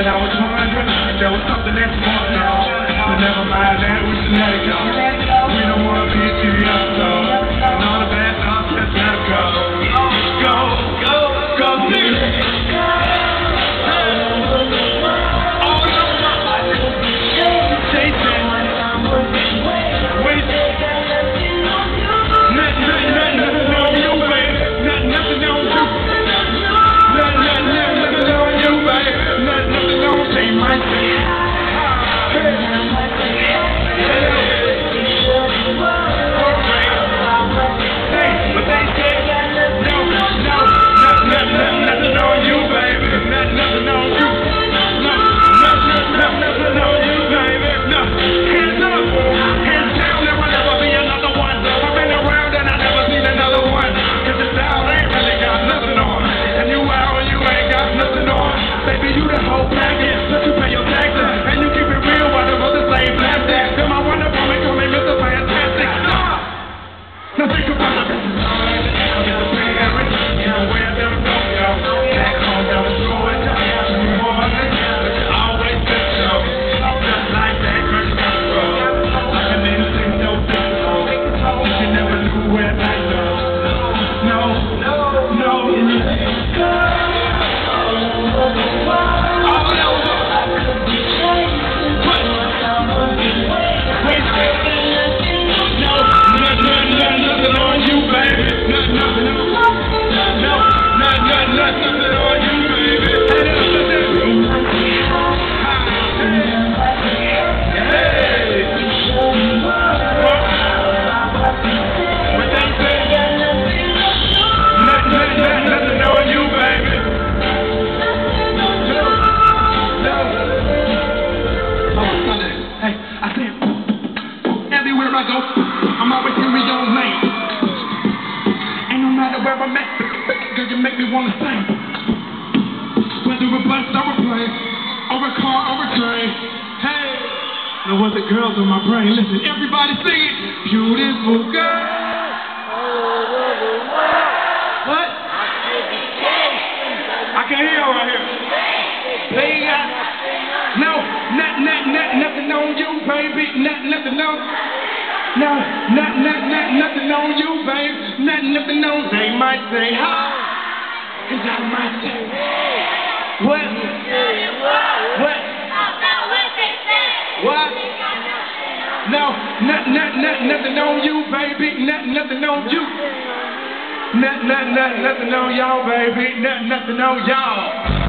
and I was wondering if there was something that's more now. But never mind that, we should let it go. We don't wanna be too young, Everywhere I'm at, girl, you make me wanna sing. Whether a bus or a plane, or a car or a train. Hey, no other girls on my brain. Listen, everybody sing it. Beautiful girl. What? I can hear right here. Ain't got no, not, not, not, nothing on you, baby. Not, nothing on. No, not, not, not, nothing on you, baby. Not, nothing on. They might say hi, and I might say what? What? What? No, not, not, not, nothing on you, baby. Not, nothing on you. Not, not, not, nothing on y'all, baby. Not, nothing on y'all.